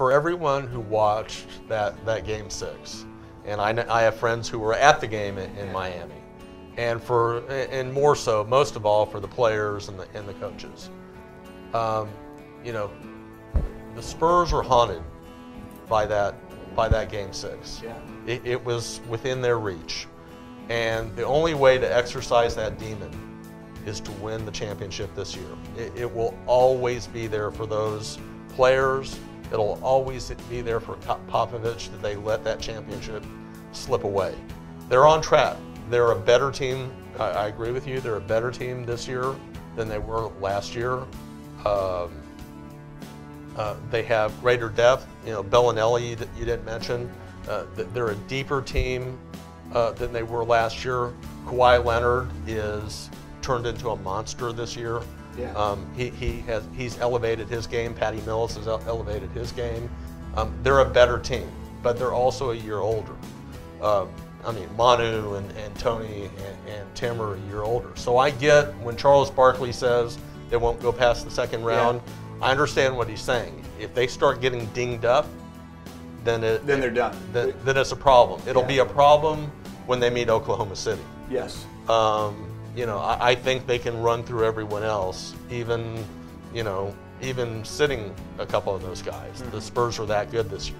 for everyone who watched that, that game six, and I, I have friends who were at the game in, in Miami, and for and more so, most of all, for the players and the and the coaches. Um, you know, the Spurs were haunted by that by that game six. Yeah. It, it was within their reach, and the only way to exercise that demon is to win the championship this year. It, it will always be there for those players. It'll always be there for Popovich that they let that championship slip away. They're on track. They're a better team. I, I agree with you. They're a better team this year than they were last year. Um, uh, they have greater depth. You know, Belinelli, you, you didn't mention. Uh, they're a deeper team uh, than they were last year. Kawhi Leonard is turned into a monster this year. Yeah. Um, he, he has he's elevated his game. Patty Mills has elevated his game. Um, they're a better team, but they're also a year older. Uh, I mean, Manu and, and Tony and, and Tim are a year older. So I get when Charles Barkley says they won't go past the second round. I understand what he's saying. If they start getting dinged up, then it Then they're done. then, then it's a problem. It'll be a problem when they meet Oklahoma City. Yes. Um, you know, I, I think they can run through everyone else, even, you know, even sitting a couple of those guys. The mm-hmm. Spurs were that good this year.